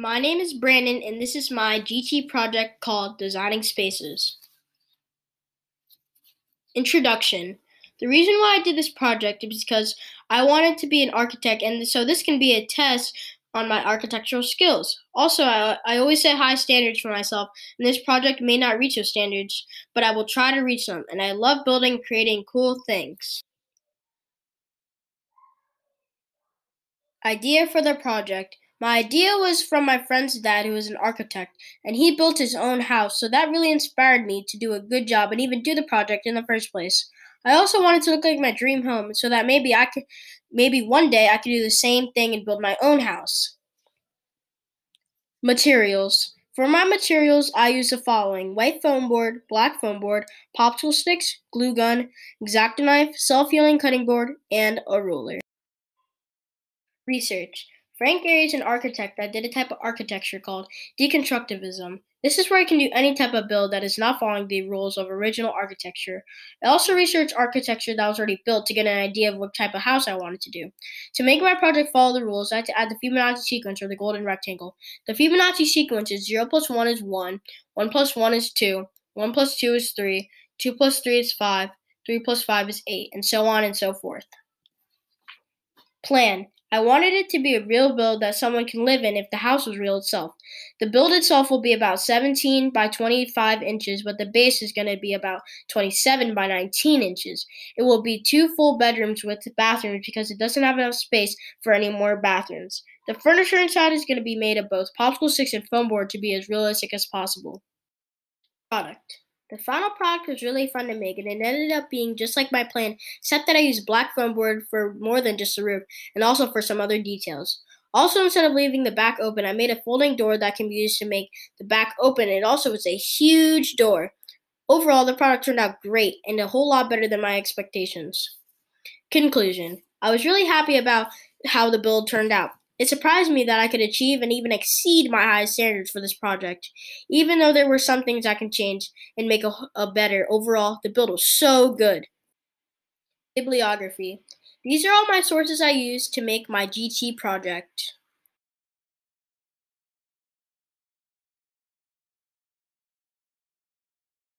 My name is Brandon, and this is my GT project called Designing Spaces. Introduction The reason why I did this project is because I wanted to be an architect, and so this can be a test on my architectural skills. Also, I, I always set high standards for myself, and this project may not reach those standards, but I will try to reach them, and I love building and creating cool things. Idea for the project my idea was from my friend's dad, who is an architect, and he built his own house, so that really inspired me to do a good job and even do the project in the first place. I also wanted to look like my dream home, so that maybe I could, maybe one day I could do the same thing and build my own house. Materials. For my materials, I use the following white foam board, black foam board, popsicle sticks, glue gun, X-Acto knife, self healing cutting board, and a ruler. Research. Frank Gehry is an architect that did a type of architecture called deconstructivism. This is where you can do any type of build that is not following the rules of original architecture. I also researched architecture that was already built to get an idea of what type of house I wanted to do. To make my project follow the rules, I had to add the Fibonacci sequence or the golden rectangle. The Fibonacci sequence is 0 plus 1 is 1, 1 plus 1 is 2, 1 plus 2 is 3, 2 plus 3 is 5, 3 plus 5 is 8, and so on and so forth. Plan. I wanted it to be a real build that someone can live in if the house was real itself. The build itself will be about 17 by 25 inches, but the base is going to be about 27 by 19 inches. It will be two full bedrooms with bathrooms because it doesn't have enough space for any more bathrooms. The furniture inside is going to be made of both popsicle sticks and foam board to be as realistic as possible. Product. The final product was really fun to make, and it ended up being just like my plan, except that I used black foam board for more than just the roof, and also for some other details. Also, instead of leaving the back open, I made a folding door that can be used to make the back open. It also was a huge door. Overall, the product turned out great and a whole lot better than my expectations. Conclusion I was really happy about how the build turned out. It surprised me that I could achieve and even exceed my highest standards for this project. Even though there were some things I can change and make a, a better, overall, the build was so good. Bibliography. These are all my sources I used to make my GT project.